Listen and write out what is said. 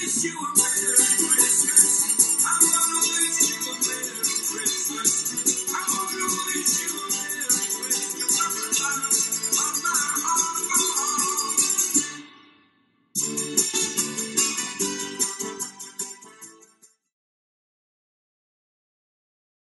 wish you were